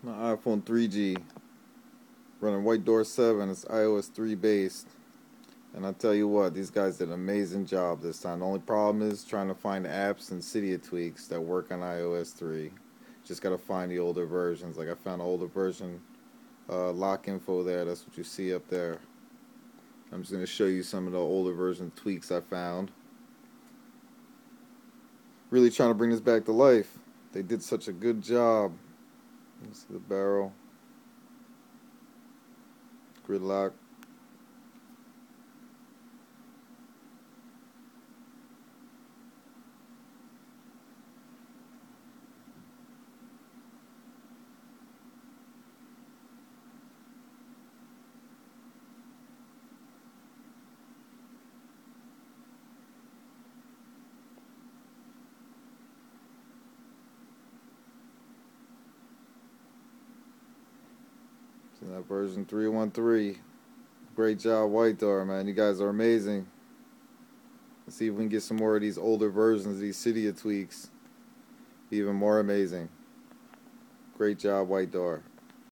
My iPhone 3G running Whited00r 7. It's iOS 3 based. And I tell you what, these guys did an amazing job this time. The only problem is trying to find apps and Cydia tweaks that work on iOS 3. Just gotta find the older versions. Like I found an older version uh, lock info there. That's what you see up there. I'm just gonna show you some of the older version tweaks I found. Really trying to bring this back to life. They did such a good job. See the barrel. Gridlock. That version 313. Great job, Whited00r, man. You guys are amazing. Let's see if we can get some more of these older versions, these Cydia tweaks. Even more amazing. Great job, Whited00r.